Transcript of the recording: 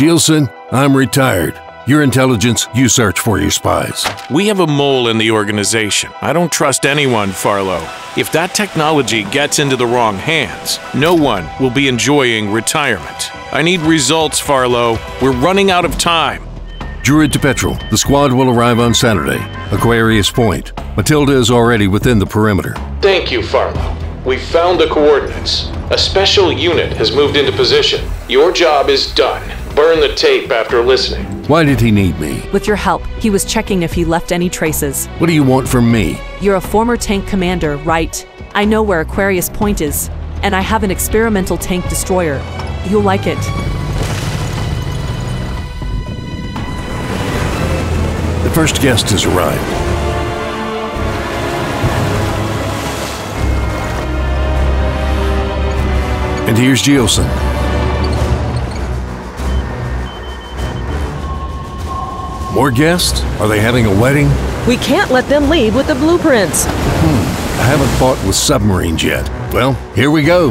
Gilson, I'm retired. Your intelligence, you search for your spies. We have a mole in the organization. I don't trust anyone, Farlow. If that technology gets into the wrong hands, no one will be enjoying retirement. I need results, Farlow. We're running out of time. Druid to Petrol. The squad will arrive on Saturday. Aquarius Point. Matilda is already within the perimeter. Thank you, Farlow. We've found the coordinates. A special unit has moved into position. Your job is done. Burn the tape after listening. Why did he need me? With your help, he was checking if he left any traces. What do you want from me? You're a former tank commander, right? I know where Aquarius Point is, and I have an experimental tank destroyer. You'll like it. The first guest has arrived. And here's Gilson. More guests? Are they having a wedding? We can't let them leave with the blueprints. Hmm, I haven't fought with submarines yet. Well, here we go.